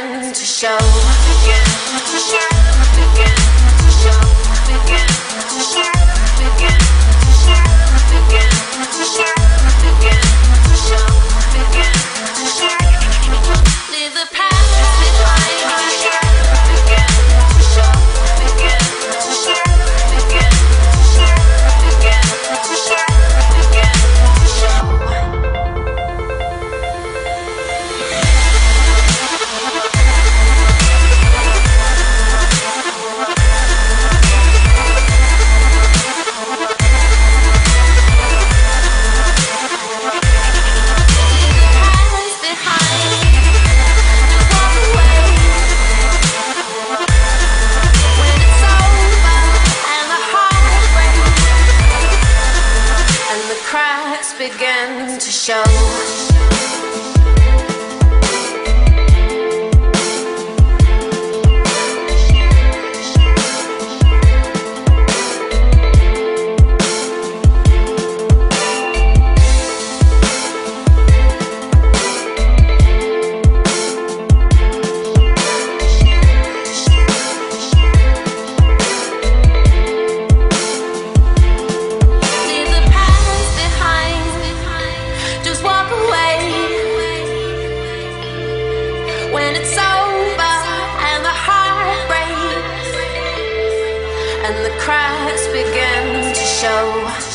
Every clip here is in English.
to show. To show. show. begin to show.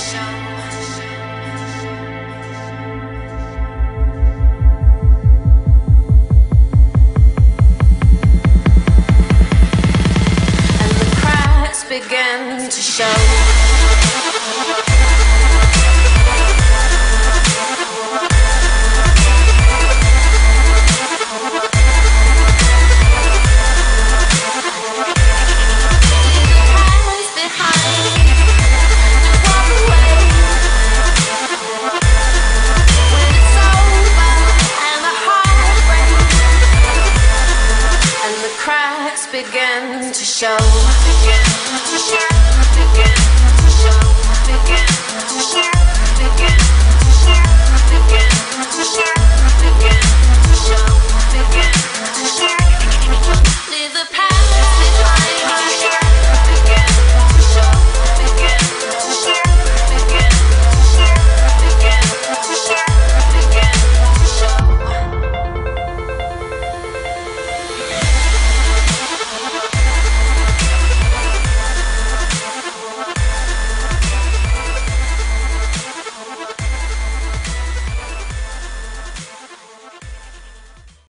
show.